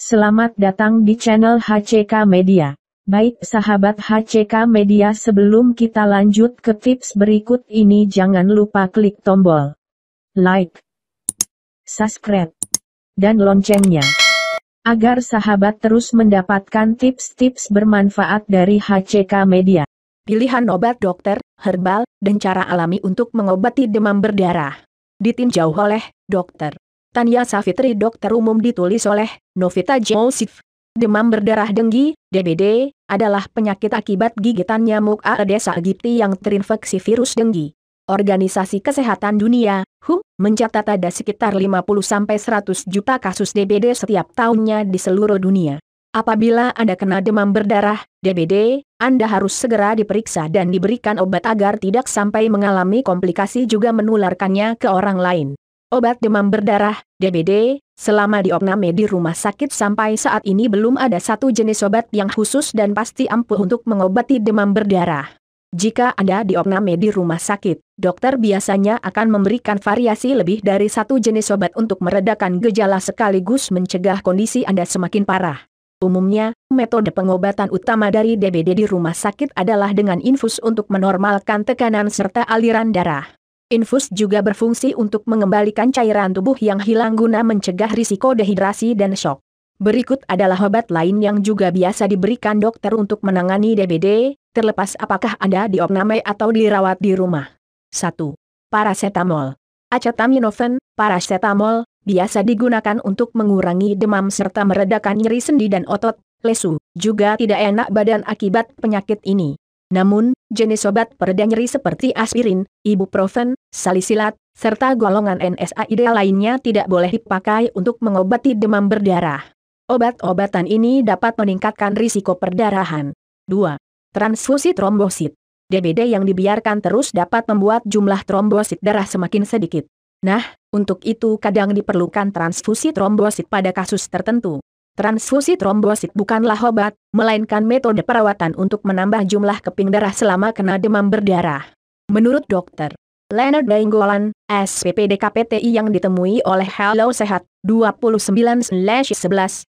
Selamat datang di channel HCK Media. Baik sahabat HCK Media sebelum kita lanjut ke tips berikut ini jangan lupa klik tombol like, subscribe, dan loncengnya. Agar sahabat terus mendapatkan tips-tips bermanfaat dari HCK Media. Pilihan obat dokter, herbal, dan cara alami untuk mengobati demam berdarah. Ditinjau oleh Dokter Tania Safitri dokter umum ditulis oleh Novita Joseph. Demam berdarah denggi, DBD, adalah penyakit akibat gigitan nyamuk Aedes aegypti yang terinfeksi virus denggi. Organisasi Kesehatan Dunia, WHO, mencatat ada sekitar 50-100 juta kasus DBD setiap tahunnya di seluruh dunia. Apabila Anda kena demam berdarah, DBD, Anda harus segera diperiksa dan diberikan obat agar tidak sampai mengalami komplikasi juga menularkannya ke orang lain. Obat demam berdarah, DBD, selama diopname di rumah sakit sampai saat ini belum ada satu jenis obat yang khusus dan pasti ampuh untuk mengobati demam berdarah. Jika Anda diopname di rumah sakit, dokter biasanya akan memberikan variasi lebih dari satu jenis obat untuk meredakan gejala sekaligus mencegah kondisi Anda semakin parah. Umumnya, metode pengobatan utama dari DBD di rumah sakit adalah dengan infus untuk menormalkan tekanan serta aliran darah. Infus juga berfungsi untuk mengembalikan cairan tubuh yang hilang guna mencegah risiko dehidrasi dan shock. Berikut adalah obat lain yang juga biasa diberikan dokter untuk menangani DBD, terlepas apakah Anda diopname atau dirawat di rumah. 1. Paracetamol. Acetaminophen, paracetamol, biasa digunakan untuk mengurangi demam serta meredakan nyeri sendi dan otot, lesu, juga tidak enak badan akibat penyakit ini. Namun, jenis obat pereda nyeri seperti aspirin, ibuprofen, salisilat, serta golongan NSAID lainnya tidak boleh dipakai untuk mengobati demam berdarah. Obat-obatan ini dapat meningkatkan risiko perdarahan. 2. Transfusi trombosit. DBD yang dibiarkan terus dapat membuat jumlah trombosit darah semakin sedikit. Nah, untuk itu kadang diperlukan transfusi trombosit pada kasus tertentu. Transfusi trombosit bukanlah obat, melainkan metode perawatan untuk menambah jumlah keping darah selama kena demam berdarah. Menurut dokter Leonard Dainggolan, SPPD KPTI yang ditemui oleh Hello Sehat 29-11,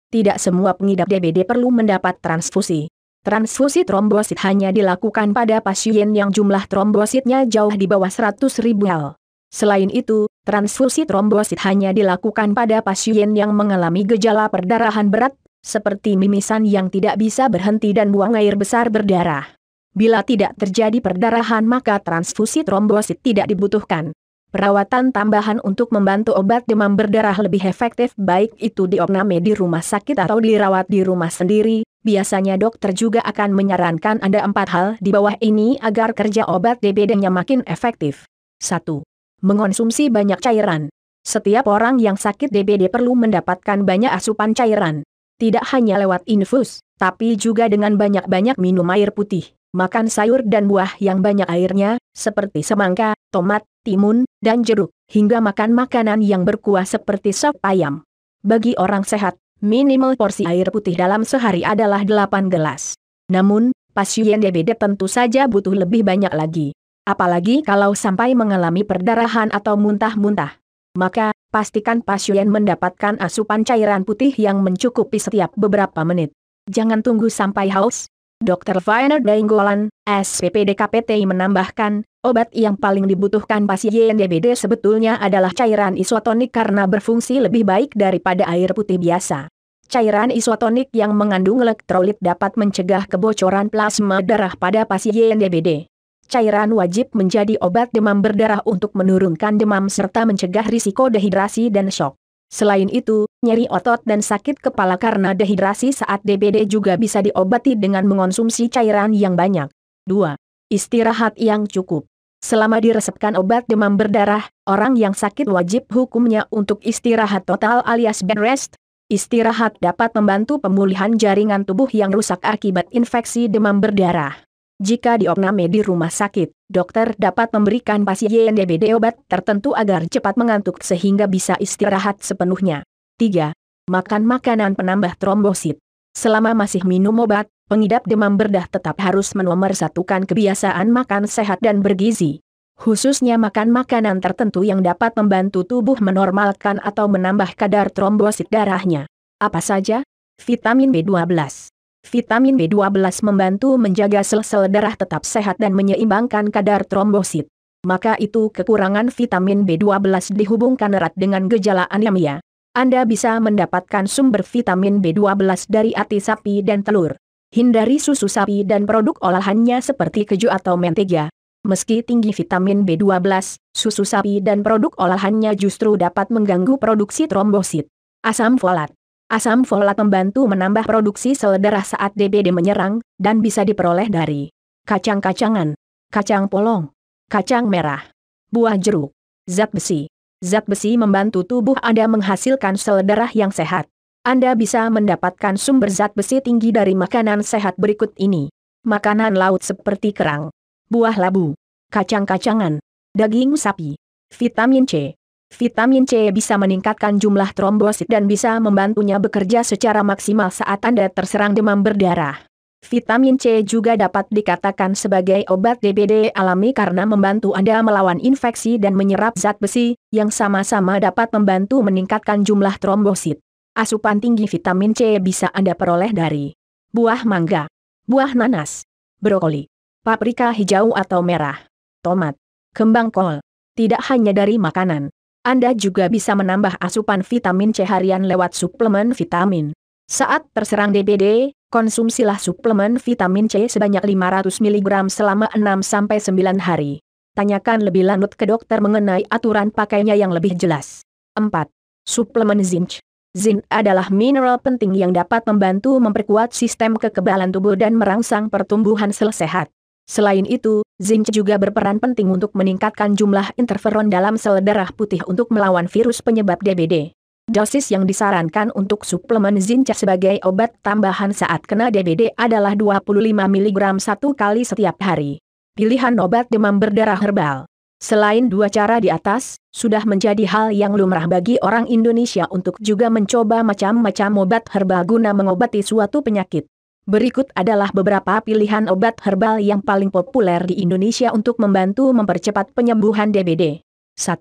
tidak semua pengidap DBD perlu mendapat transfusi. Transfusi trombosit hanya dilakukan pada pasien yang jumlah trombositnya jauh di bawah 100 ribu L. Selain itu, transfusi trombosit hanya dilakukan pada pasien yang mengalami gejala perdarahan berat, seperti mimisan yang tidak bisa berhenti dan buang air besar berdarah. Bila tidak terjadi perdarahan maka transfusi trombosit tidak dibutuhkan. Perawatan tambahan untuk membantu obat demam berdarah lebih efektif baik itu diopname di rumah sakit atau dirawat di rumah sendiri, biasanya dokter juga akan menyarankan Anda empat hal di bawah ini agar kerja obat DBD-nya makin efektif. 1 mengonsumsi banyak cairan. Setiap orang yang sakit DBD perlu mendapatkan banyak asupan cairan. Tidak hanya lewat infus, tapi juga dengan banyak-banyak minum air putih, makan sayur dan buah yang banyak airnya, seperti semangka, tomat, timun, dan jeruk, hingga makan makanan yang berkuah seperti sop ayam. Bagi orang sehat, minimal porsi air putih dalam sehari adalah 8 gelas. Namun, pasien DBD tentu saja butuh lebih banyak lagi apalagi kalau sampai mengalami perdarahan atau muntah-muntah. Maka, pastikan pasien mendapatkan asupan cairan putih yang mencukupi setiap beberapa menit. Jangan tunggu sampai haus. Dr. Vainer Dainggolan, SPPD KPTI menambahkan, obat yang paling dibutuhkan pasien DBD sebetulnya adalah cairan isotonik karena berfungsi lebih baik daripada air putih biasa. Cairan isotonik yang mengandung elektrolit dapat mencegah kebocoran plasma darah pada pasien DBD cairan wajib menjadi obat demam berdarah untuk menurunkan demam serta mencegah risiko dehidrasi dan shock. Selain itu, nyeri otot dan sakit kepala karena dehidrasi saat DBD juga bisa diobati dengan mengonsumsi cairan yang banyak. 2. Istirahat yang cukup. Selama diresepkan obat demam berdarah, orang yang sakit wajib hukumnya untuk istirahat total alias bed rest. Istirahat dapat membantu pemulihan jaringan tubuh yang rusak akibat infeksi demam berdarah. Jika diopname di rumah sakit, dokter dapat memberikan pasien DBD obat tertentu agar cepat mengantuk sehingga bisa istirahat sepenuhnya. 3. Makan makanan penambah trombosit. Selama masih minum obat, pengidap demam berdah tetap harus menomorsatukan kebiasaan makan sehat dan bergizi. Khususnya makan makanan tertentu yang dapat membantu tubuh menormalkan atau menambah kadar trombosit darahnya. Apa saja? Vitamin B12 Vitamin B12 membantu menjaga sel-sel darah tetap sehat dan menyeimbangkan kadar trombosit. Maka itu kekurangan vitamin B12 dihubungkan erat dengan gejala anemia. Anda bisa mendapatkan sumber vitamin B12 dari ati sapi dan telur. Hindari susu sapi dan produk olahannya seperti keju atau mentega. Meski tinggi vitamin B12, susu sapi dan produk olahannya justru dapat mengganggu produksi trombosit. Asam folat Asam folat membantu menambah produksi sel darah saat DBD menyerang, dan bisa diperoleh dari kacang-kacangan, kacang polong, kacang merah, buah jeruk, zat besi. Zat besi membantu tubuh Anda menghasilkan sel darah yang sehat. Anda bisa mendapatkan sumber zat besi tinggi dari makanan sehat berikut ini. Makanan laut seperti kerang, buah labu, kacang-kacangan, daging sapi, vitamin C, Vitamin C bisa meningkatkan jumlah trombosit dan bisa membantunya bekerja secara maksimal saat Anda terserang demam berdarah. Vitamin C juga dapat dikatakan sebagai obat DBD alami karena membantu Anda melawan infeksi dan menyerap zat besi, yang sama-sama dapat membantu meningkatkan jumlah trombosit. Asupan tinggi vitamin C bisa Anda peroleh dari buah mangga, buah nanas, brokoli, paprika hijau atau merah, tomat, kembang kol. Tidak hanya dari makanan, anda juga bisa menambah asupan vitamin C harian lewat suplemen vitamin. Saat terserang DBD, konsumsilah suplemen vitamin C sebanyak 500 mg selama 6-9 hari. Tanyakan lebih lanjut ke dokter mengenai aturan pakainya yang lebih jelas. 4. Suplemen zinc. Zinc adalah mineral penting yang dapat membantu memperkuat sistem kekebalan tubuh dan merangsang pertumbuhan sel sehat. Selain itu, zinc juga berperan penting untuk meningkatkan jumlah interferon dalam sel darah putih untuk melawan virus penyebab DBD. Dosis yang disarankan untuk suplemen zinc sebagai obat tambahan saat kena DBD adalah 25 mg satu kali setiap hari. Pilihan obat demam berdarah herbal. Selain dua cara di atas, sudah menjadi hal yang lumrah bagi orang Indonesia untuk juga mencoba macam-macam obat herbal guna mengobati suatu penyakit. Berikut adalah beberapa pilihan obat herbal yang paling populer di Indonesia untuk membantu mempercepat penyembuhan DBD. 1.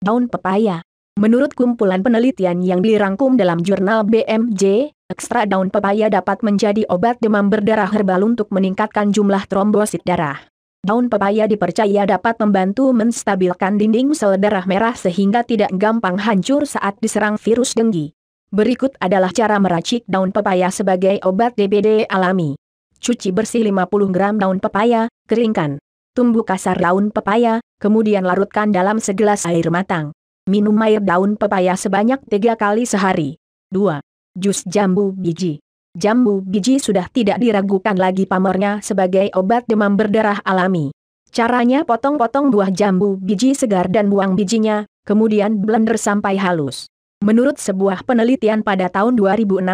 Daun pepaya. Menurut kumpulan penelitian yang dirangkum dalam jurnal BMJ, ekstra daun pepaya dapat menjadi obat demam berdarah herbal untuk meningkatkan jumlah trombosit darah. Daun pepaya dipercaya dapat membantu menstabilkan dinding sel darah merah sehingga tidak gampang hancur saat diserang virus denggi. Berikut adalah cara meracik daun pepaya sebagai obat DBD alami. Cuci bersih 50 gram daun pepaya, keringkan. Tumbuh kasar daun pepaya, kemudian larutkan dalam segelas air matang. Minum air daun pepaya sebanyak tiga kali sehari. 2. Jus jambu biji. Jambu biji sudah tidak diragukan lagi pamernya sebagai obat demam berdarah alami. Caranya potong-potong buah jambu biji segar dan buang bijinya, kemudian blender sampai halus. Menurut sebuah penelitian pada tahun 2016,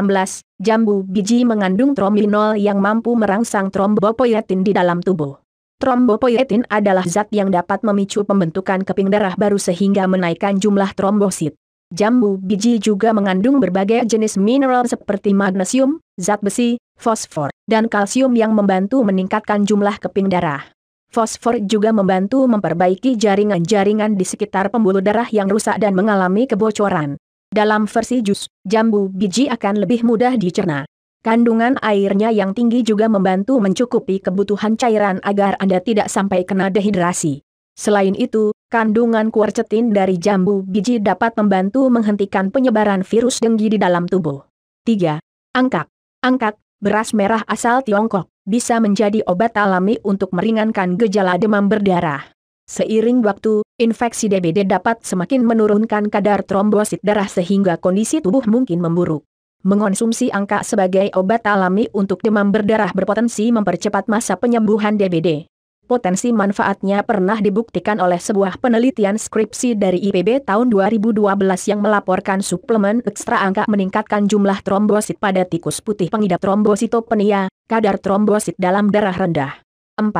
jambu biji mengandung trombinol yang mampu merangsang trombopoietin di dalam tubuh. Trombopoietin adalah zat yang dapat memicu pembentukan keping darah baru sehingga menaikkan jumlah trombosit. Jambu biji juga mengandung berbagai jenis mineral seperti magnesium, zat besi, fosfor, dan kalsium yang membantu meningkatkan jumlah keping darah. Fosfor juga membantu memperbaiki jaringan-jaringan di sekitar pembuluh darah yang rusak dan mengalami kebocoran. Dalam versi jus, jambu biji akan lebih mudah dicerna. Kandungan airnya yang tinggi juga membantu mencukupi kebutuhan cairan agar Anda tidak sampai kena dehidrasi. Selain itu, kandungan kuercetin dari jambu biji dapat membantu menghentikan penyebaran virus denggi di dalam tubuh. 3. Angkak. Angkak, beras merah asal Tiongkok, bisa menjadi obat alami untuk meringankan gejala demam berdarah. Seiring waktu, infeksi DBD dapat semakin menurunkan kadar trombosit darah sehingga kondisi tubuh mungkin memburuk. Mengonsumsi angka sebagai obat alami untuk demam berdarah berpotensi mempercepat masa penyembuhan DBD. Potensi manfaatnya pernah dibuktikan oleh sebuah penelitian skripsi dari IPB tahun 2012 yang melaporkan suplemen ekstra angka meningkatkan jumlah trombosit pada tikus putih pengidap trombositopenia, kadar trombosit dalam darah rendah. 4.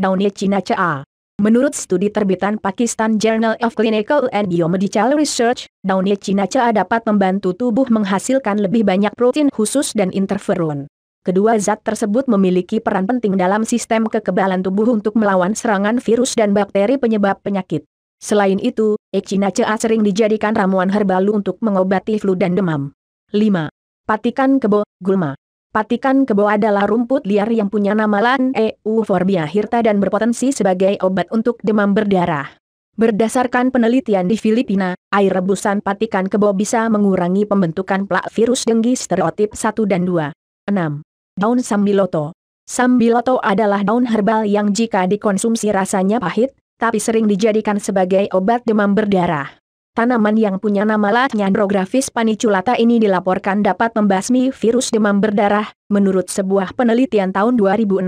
Daun Cina CA Menurut studi terbitan Pakistan Journal of Clinical and Biomedical Research, daun Echinacea dapat membantu tubuh menghasilkan lebih banyak protein khusus dan interferon. Kedua zat tersebut memiliki peran penting dalam sistem kekebalan tubuh untuk melawan serangan virus dan bakteri penyebab penyakit. Selain itu, Echinacea sering dijadikan ramuan herbal untuk mengobati flu dan demam. 5. Patikan kebo, gulma. Patikan kebo adalah rumput liar yang punya nama lan Euphorbia hirta dan berpotensi sebagai obat untuk demam berdarah. Berdasarkan penelitian di Filipina, air rebusan patikan kebo bisa mengurangi pembentukan plak virus denggi stereotip 1 dan 2. 6. Daun sambiloto. Sambiloto adalah daun herbal yang jika dikonsumsi rasanya pahit, tapi sering dijadikan sebagai obat demam berdarah. Tanaman yang punya nama latnya Andrographis paniculata ini dilaporkan dapat membasmi virus demam berdarah, menurut sebuah penelitian tahun 2016.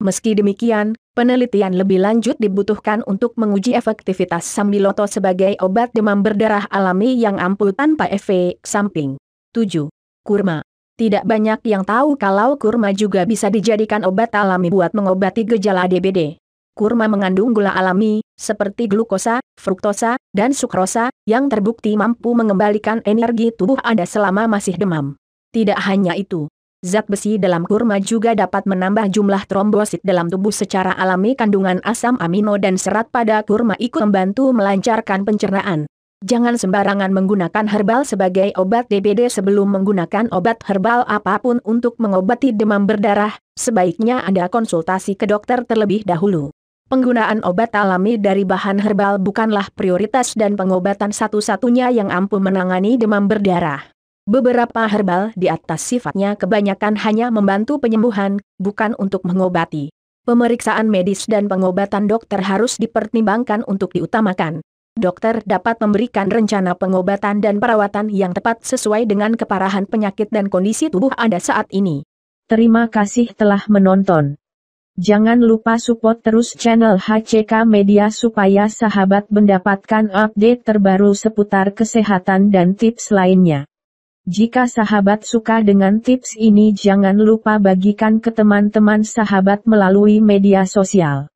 Meski demikian, penelitian lebih lanjut dibutuhkan untuk menguji efektivitas sambiloto sebagai obat demam berdarah alami yang ampuh tanpa efek samping. 7. Kurma. Tidak banyak yang tahu kalau kurma juga bisa dijadikan obat alami buat mengobati gejala DBD. Kurma mengandung gula alami, seperti glukosa, fruktosa, dan sukrosa, yang terbukti mampu mengembalikan energi tubuh Anda selama masih demam. Tidak hanya itu, Zat besi dalam kurma juga dapat menambah jumlah trombosit dalam tubuh secara alami kandungan asam amino dan serat pada kurma ikut membantu melancarkan pencernaan. Jangan sembarangan menggunakan herbal sebagai obat DBD sebelum menggunakan obat herbal apa pun untuk mengobati demam berdarah, sebaiknya Anda konsultasi ke dokter terlebih dahulu. Penggunaan obat alami dari bahan herbal bukanlah prioritas dan pengobatan satu-satunya yang ampuh menangani demam berdarah. Beberapa herbal di atas sifatnya kebanyakan hanya membantu penyembuhan, bukan untuk mengobati. Pemeriksaan medis dan pengobatan dokter harus dipertimbangkan untuk diutamakan. Dokter dapat memberikan rencana pengobatan dan perawatan yang tepat sesuai dengan keparahan penyakit dan kondisi tubuh Anda saat ini. Terima kasih telah menonton. Jangan lupa support terus channel HCK Media supaya sahabat mendapatkan update terbaru seputar kesehatan dan tips lainnya. Jika sahabat suka dengan tips ini jangan lupa bagikan ke teman-teman sahabat melalui media sosial.